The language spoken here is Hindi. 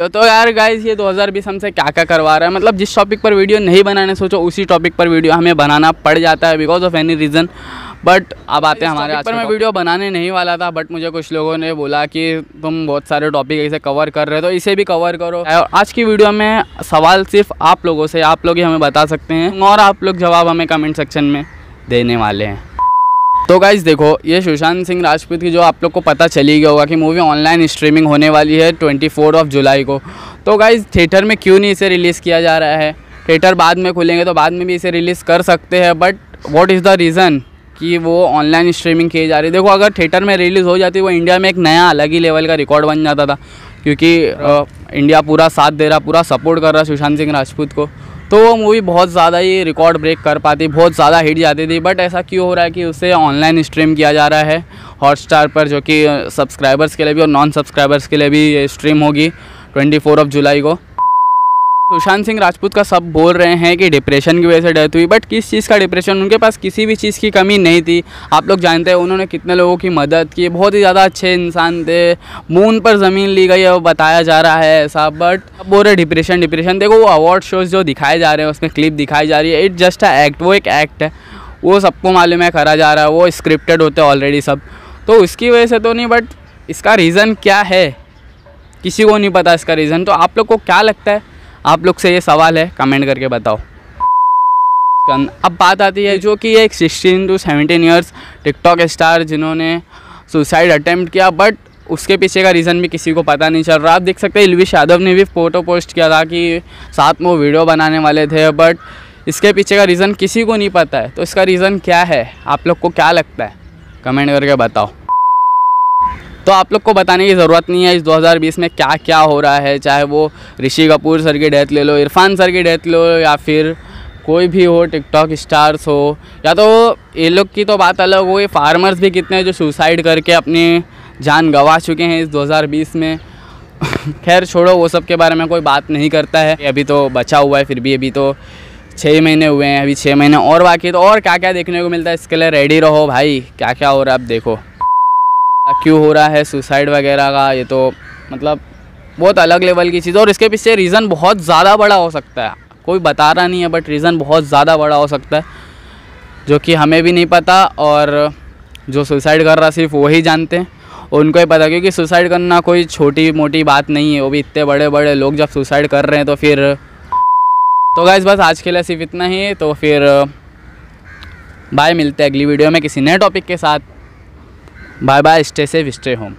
तो यार गाइज़ ये 2020 हमसे क्या क्या करवा रहा है? मतलब जिस टॉपिक पर वीडियो नहीं बनाने सोचो उसी टॉपिक पर वीडियो हमें बनाना पड़ जाता है because of any reason but अब आते हैं हमारे आज पर मैं वीडियो बनाने नहीं वाला था बट मुझे कुछ लोगों ने बोला कि तुम बहुत सारे टॉपिक ऐसे कवर कर रहे हो तो इसे भी कवर करो। आज की वीडियो में सवाल सिर्फ़ आप लोगों से आप लोग ही हमें बता सकते हैं और आप लोग जवाब हमें कमेंट सेक्शन में देने वाले हैं। तो गाइज़ देखो ये सुशांत सिंह राजपूत की जो आप लोग को पता चली गया होगा कि मूवी ऑनलाइन स्ट्रीमिंग होने वाली है ट्वेंटी फोर ऑफ़ जुलाई को। तो गाइज़ थिएटर में क्यों नहीं इसे रिलीज़ किया जा रहा है? थिएटर बाद में खुलेंगे तो बाद में भी इसे रिलीज़ कर सकते हैं but what is the reason कि वो ऑनलाइन स्ट्रीमिंग की जा रही है? देखो अगर थिएटर में रिलीज़ हो जाती वो इंडिया में एक नया अलग ही लेवल का रिकॉर्ड बन जाता था क्योंकि इंडिया पूरा साथ दे रहा पूरा सपोर्ट कर रहा सुशांत सिंह राजपूत को। तो वो मूवी बहुत ज़्यादा ही रिकॉर्ड ब्रेक कर पाती, बहुत ज़्यादा हिट जाती थी बट ऐसा क्यों हो रहा है कि उसे ऑनलाइन स्ट्रीम किया जा रहा है हॉटस्टार पर, जो कि सब्सक्राइबर्स के लिए भी और नॉन सब्सक्राइबर्स के लिए भी स्ट्रीम होगी ट्वेंटी फोर ऑफ़ जुलाई को। सुशांत सिंह राजपूत का सब बोल रहे हैं कि डिप्रेशन की वजह से डेथ हुई बट किस चीज़ का डिप्रेशन उनके पास किसी भी चीज़ की कमी नहीं थी। आप लोग जानते हैं, उन्होंने कितने लोगों की मदद की। बहुत ही ज़्यादा अच्छे इंसान थे। मून पर ज़मीन ली गई है, वो बताया जा रहा है ऐसा बट अब बोल रहे डिप्रेशन डिप्रेशन देखो, वो अवार्ड शोज़ जो दिखाए जा रहे हैं, उसमें क्लिप दिखाई जा रही है। इट जस्ट अ एक्ट वो एक एक्ट है। वो सबको मालूम है, करा जा रहा है, वो स्क्रिप्टेड होते ऑलरेडी सब। तो उसकी वजह से तो नहीं बट इसका रीज़न क्या है? किसी को नहीं पता इसका रीज़न तो आप लोग को क्या लगता है? आप लोग से ये सवाल है कमेंट करके बताओ। अब बात आती है जो कि एक sixteen to seventeen years TikTok star जिन्होंने सुसाइड अटैम्प्ट किया बट उसके पीछे का रीज़न भी किसी को पता नहीं चल रहा। आप देख सकते हैं इलविश यादव ने भी फ़ोटो पोस्ट किया था कि साथ में वो वीडियो बनाने वाले थे बट इसके पीछे का रीज़न किसी को नहीं पता है। तो इसका रीज़न क्या है? आप लोग को क्या लगता है? कमेंट करके बताओ। तो आप लोग को बताने की ज़रूरत नहीं है इस 2020 में क्या क्या हो रहा है, चाहे वो ऋषि कपूर सर की डेथ ले लो, इरफान सर की डेथ लो, या फिर कोई भी हो टिकटॉक स्टार्स हो, या तो ये लोग की तो बात अलग हो फार्मर्स भी कितने जो सुसाइड करके अपनी जान गंवा चुके हैं इस 2020 में। खैर, छोड़ो, वो सब के बारे में कोई बात नहीं करता है। अभी तो बचा हुआ है, फिर भी अभी तो छः महीने हुए हैं, अभी छः महीने और बाकी तो और क्या क्या देखने को मिलता है? इसके लिए रेडी रहो भाई क्या क्या हो रहा है, अब देखो। क्यों हो रहा है? सुसाइड वगैरह का, ये तो मतलब बहुत अलग लेवल की चीज़ और इसके पीछे रीज़न बहुत ज़्यादा बड़ा हो सकता है। कोई बता रहा नहीं है बट रीज़न बहुत ज़्यादा बड़ा हो सकता है, जो कि हमें भी नहीं पता और जो सुसाइड कर रहा सिर्फ़ वही जानते हैं। उनको ही पता, क्योंकि सुसाइड करना कोई छोटी मोटी बात नहीं है, वो भी इतने बड़े बड़े लोग जब सुसाइड कर रहे हैं तो फिर तो गाइज़ बस आज के लिए सिर्फ़ इतना ही तो फिर बाय मिलते हैं अगली वीडियो में किसी नए टॉपिक के साथ। Bye bye stay safe stay home.